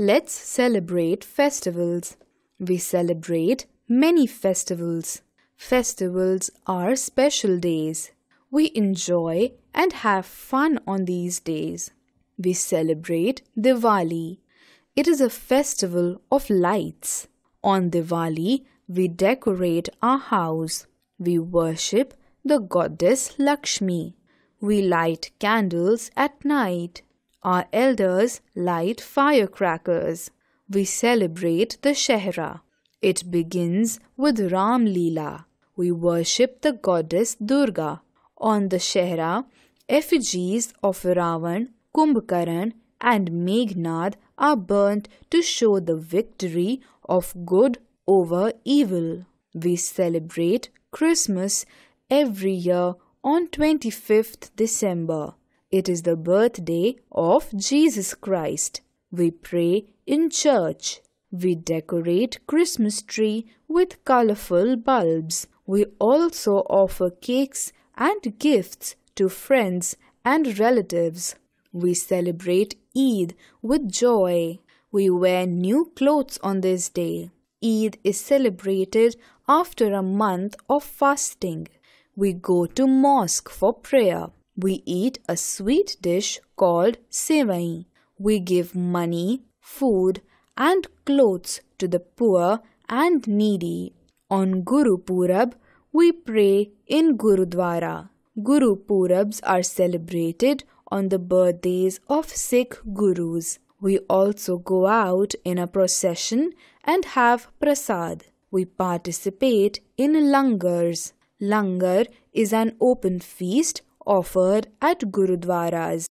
Let's celebrate festivals. We celebrate many festivals. Festivals are special days. We enjoy and have fun on these days. We celebrate Diwali. It is a festival of lights. On Diwali, we decorate our house. We worship the goddess Lakshmi. We light candles at night. Our elders light firecrackers. We celebrate Dussehra. It begins with Ram Leela. We worship the goddess Durga. On Dussehra, effigies of Ravan, Kumbhkaran, and Meghnad are burnt to show the victory of good over evil. We celebrate Christmas every year on 25th December. It is the birthday of Jesus Christ. We pray in church. We decorate Christmas tree with colorful bulbs. We also offer cakes and gifts to friends and relatives. We celebrate Eid with joy. We wear new clothes on this day. Eid is celebrated after a month of fasting. We go to mosque for prayer. We eat a sweet dish called sevai. We give money, food, and clothes to the poor and needy. On Guru Purab, we pray in Gurudwara. Guru Purabs are celebrated on the birthdays of Sikh Gurus. We also go out in a procession and have prasad. We participate in langars. Langar is an open feast offered at Gurudwaras.